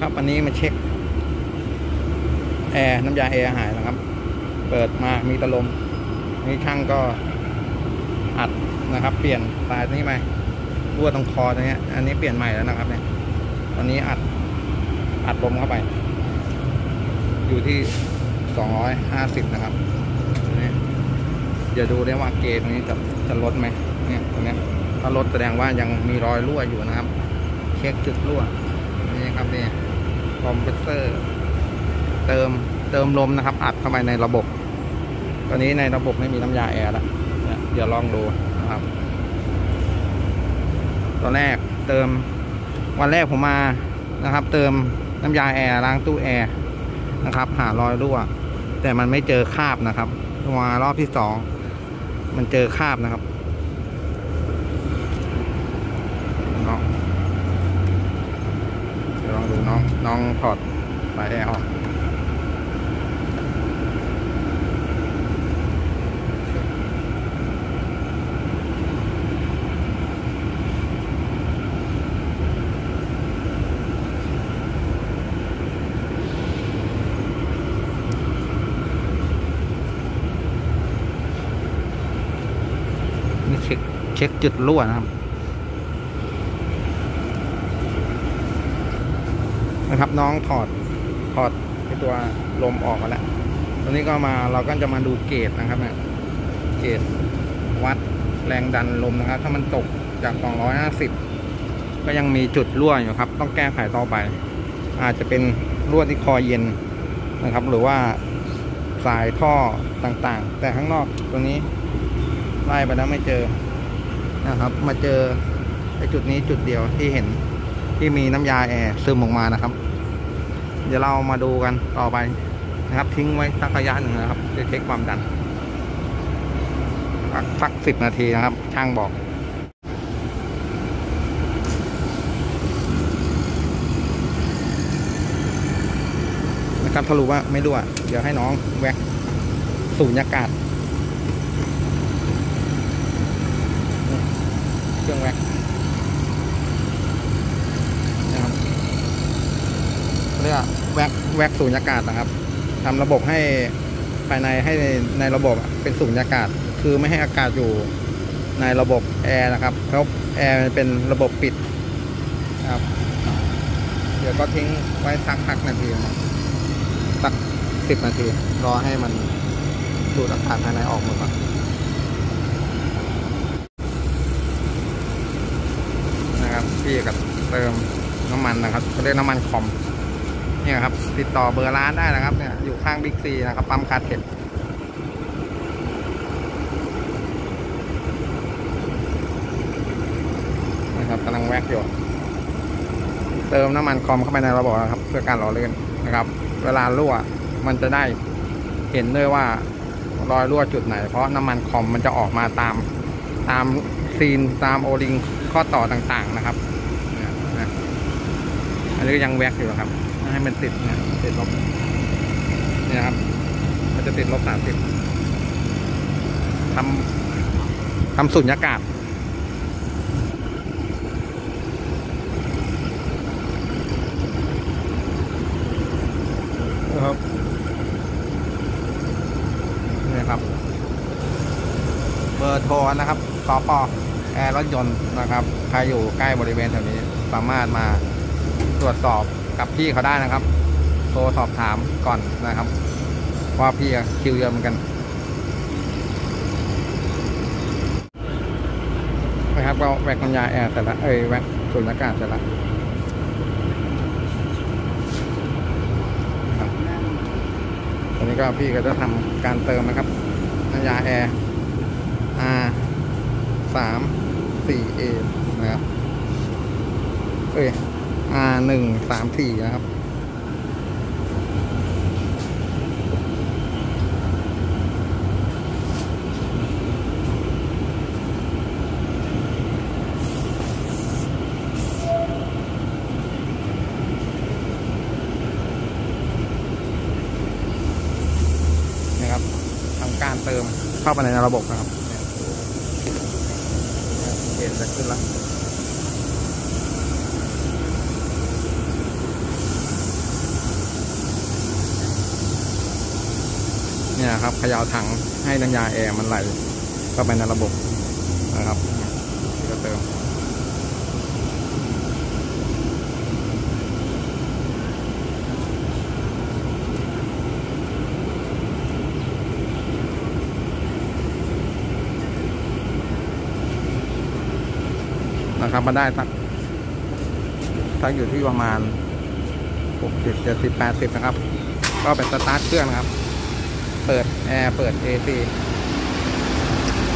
ครับ อันนี้มาเช็คแอร์น้ำยาแอร์หายนะครับ เปิดมามีตะลม นี่ช่างก็อัดนะครับ เปลี่ยนสายนี้ไปรั่วตรงคอตรงนี้อันนี้เปลี่ยนใหม่แล้วนะครับ เนี่ย ตอนนี้อัดอัดลมเข้าไป อยู่ที่สองร้อยห้าสิบนะครับนี่เดี๋ยวดูได้ว่าเกจตรงนี้จะจะลดไหมเนี่ยตรงนี้ถ้าลดแสดงว่ายังมีรอยรั่วอยู่นะครับ เช็คจุดรั่วนี่ครับเนี่ย คอมเพรสเซอร์ เติมเติมลมนะครับ อัดเข้าไปในระบบ ตอนนี้ในระบบไม่มีน้ำยาแอร์แล้วเดี๋ยวลองดูนะครับ ตอนแรกเติมวันแรกผมมานะครับ เติมน้ำยาแอร์ล้างตู้แอร์นะครับ หารอยรั่ว แต่มันไม่เจอคราบนะครับมารอบที่สองมันเจอคราบนะครับเดี๋ยว ลองดูน้องน้องถอดสายแอร์ออกนี่เช็คเช็คจุดรั่วนะครับ นะครับ น้องถอดถอดไอตัวลมออกมาแล้วตอนนี้ก็มาเราก็จะมาดูเกจนะครับเนี่ยเกจวัดแรงดันลมนะครับ ถ้ามันตกจาก 250 ก็ยังมีจุดรั่วอยู่ครับ ต้องแก้ไขต่อไป อาจจะเป็นรั่วที่คอเย็นนะครับ หรือว่าสายท่อต่างๆ แต่ข้างนอกตัวนี้ไล่ไปแล้วไม่เจอนะครับ มาเจอไอ้จุดนี้จุดเดียวที่เห็นที่มีน้ำยาแอร์ซึมออกมานะครับ เดี๋ยวเรามาดูกันต่อไปนะครับ ทิ้งไว้สักระยะหนึ่งนะครับจะเช็คความดันสักสิบนาทีนะครับ ช่างบอกนะครับสรุปว่าไม่รั่วเดี๋ยวให้น้องแวกสูญญากาศเครื่องแวกนะครับเรียก แว็กแว็กสูญญากาศนะครับทำระบบให้ภายในให้ในในระบบเป็นสูญญากาศ คือไม่ให้อากาศอยู่ในระบบแอร์นะครับเพราะแอร์มันเป็นระบบปิดนะครับ เดี๋ยวก็ทิ้งไว้สักพักนาทีนะสักสิบนาที รอให้มันดูดอากาศภายในออกหมดก่อนนะครับพี่กับเติมน้ำมันนะครับเขาเรียกน้ำมันคอม เนี่ยครับ ติดต่อเบอร์ร้านได้นะครับเนี่ยอยู่ข้างบิ๊กซีนะครับปั๊มคาเทคนะครับกำลังแว็กอยู่เติมน้ำมันคอมเข้าไปในระบบนะครับ เพื่อการหล่อเลื่อนนะครับ เวลารั่วมันจะได้เห็นด้วยว่ารอยรั่วจุดไหน เพราะน้ำมันคอมมันจะออกมาตามตามซีนตามโอลิงข้อต่อต่างๆนะครับนี่ยนะอันนี้ก็ยังแว็กอยู่ครับ ให้มันติดนะติดลบเนี่ยครับ มันจะติดลบสามสิบทำทำสุญญากาศนะครับนี่ครับ เบอร์โทรนะครับสปอแอร์รถยนต์นะครับ ใครอยู่ใกล้บริเวณแถวนี้สามารถมาตรวจสอบ กับพี่เขาได้นะครับ โทรสอบถามก่อนนะครับ ว่าพี่คิวเยอะเหมือนกันนะครับก็แวกน้ำยาแอร์เสร็จแล้วเอ้ยแวกสูญญากาศเสร็จแล้วนะตอนนี้ก็พี่ก็จะทำการเติมนะครับน้ำยาแอร์ R สามสี่เอนะครับเอ้ย R หนึ่งสามสี่นะครับ นะครับทำการเติมเข้าไปในระบบนะครับเกณฑ์จะขึ้นแล้ว เนี่ยครับขย่าถังให้น้ำยาแอร์มันไหลเข้าไปในระบบนะครับก็เติมนะครับมาได้สักสักอยู่ที่ประมาณหกสิบเจ็ดสิบแปดสิบนะครับ ก็เป็นสตาร์ทเครื่องนะครับ เปิดแอร์เปิด AC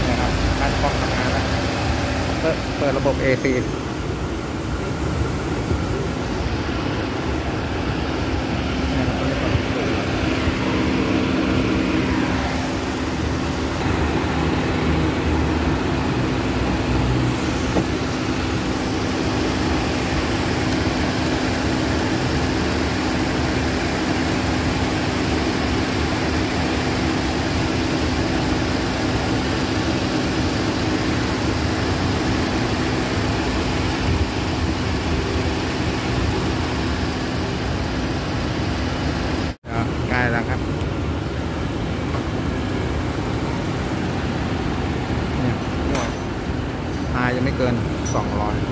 นะครับการกล้องทำงานแล้วเปิดเปิดระบบ AC นะครับตอนนี้เปิดอ่าใกล้แล้วครับเนี่ยหัวทายยังไม่เกินสองร้อยนี่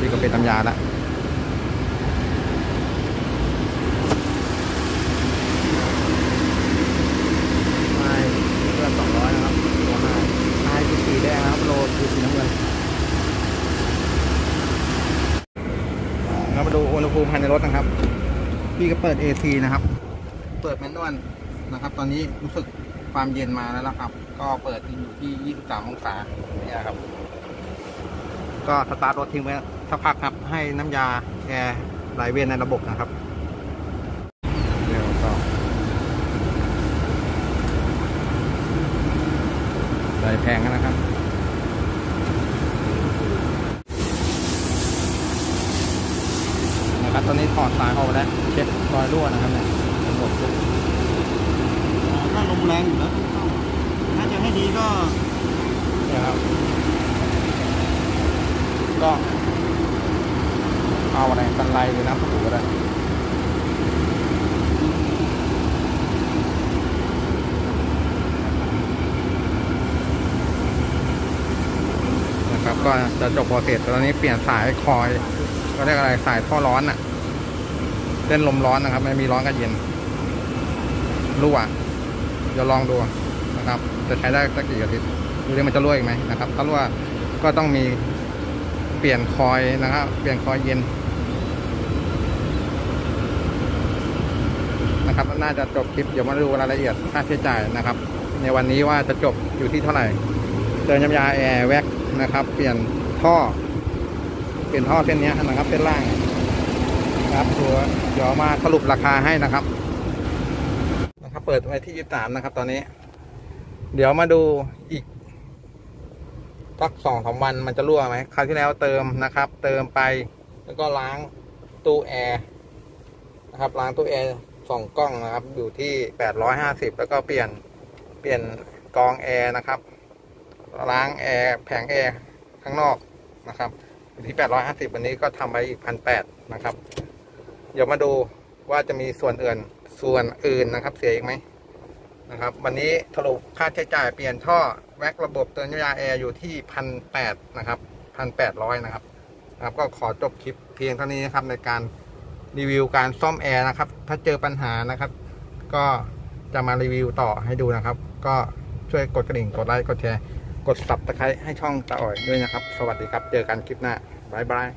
พี่ก็เป็นตำยาแล้ว ไม้เพื่อนสองร้อยนะครับ ตัวห้าไม้คือสีแดงนะครับ โลคือ สีน้ำเงินเรามาดูอุณหภูมิภายในรถนะครับ พี่ก็เปิด AC นะครับ เปิดแมนนวลนะครับ ตอนนี้รู้สึกความเย็นมาแล้วนะครับ ก็เปิดอยู่ที่ 23 องศาเนี่ยครับ ก็สตาร์ทรถทิ้งไว้สักพักครับ ให้น้ำยาแอร์ไหลเวียนในระบบนะครับเดี๋ยวต่อใส่แพงกันนะครับนะครับตอนนี้ถอดสายออกไปแล้ว เช็ครอยรั่วนะครับเนี่ยทั้งหมดทุกถ้าลมแรงอยู่แล้วต้องเข้าถ้าจะให้ดีก็เนี่ยครับ ก็ เอาอะไรกันไลหรือน้ำสบู่ก็ได้นะครับก็จะจบโปรเซสตอนนี้เปลี่ยนสายคอย ก็เรียกอะไรสายท่อร้อนอะเส้นลมร้อนนะครับ ไม่มีร้อนกับเย็นรั่วเดี๋ยวลองดูนะครับ จะใช้ได้สักกี่อาทิตย์ดูดิมันจะรั่วอีกไหมนะครับ ถ้ารั่วก็ต้องมี เปลี่ยนคอยนะครับ เปลี่ยนคอยเย็นนะครับ น่าจะจบคลิป เดี๋ยวมาดูรายละเอียดค่าใช้จ่ายนะครับ ในวันนี้ว่าจะจบอยู่ที่เท่าไหร่เติมน้ำยาแอร์แว็กนะครับ เปลี่ยนท่อ เปลี่ยนท่อเส้นนี้นะครับเส้นล่างนะครับตัวเดี๋ยวมาสรุปราคาให้นะครับนะครับ เปิดไว้ที่ยี่สามนะครับ ตอนนี้ เดี๋ยวมาดูอีก สักสองสามวันมันจะรั่วไหมคราวที่แล้วเติมนะครับ เติมไป แล้วก็ล้างตู้แอร์นะครับล้างตู้แอร์สองกล้องนะครับ อยู่ที่แปดร้อยห้าสิบแล้วก็เปลี่ยนเปลี่ยนกรองแอร์นะครับ ล้างแอร์แผงแอร์ข้างนอกนะครับอยู่ที่850วันนี้ก็ทำไปอีก1,800นะครับ เดี๋ยวมาดูว่าจะมีส่วนอื่นส่วนอื่นนะครับ เสียอีกไหม นะครับ วันนี้สรุปค่าใช้จ่ายเปลี่ยนท่อ vac ระบบเติมน้ำยาแอร์อยู่ที่1,800นะครับ1,800นะครับครับก็ขอจบคลิปเพียงเท่านี้นะครับในการรีวิวการซ่อมแอร์นะครับ ถ้าเจอปัญหานะครับ ก็จะมารีวิวต่อให้ดูนะครับ ก็ช่วยกดกระดิ่งกดไลค์กดแชร์ กดสับตะไคร้ให้ช่องตาอ่อยด้วยนะครับ สวัสดีครับ เจอกันคลิปหน้าบ๊ายบาย